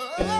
Oh,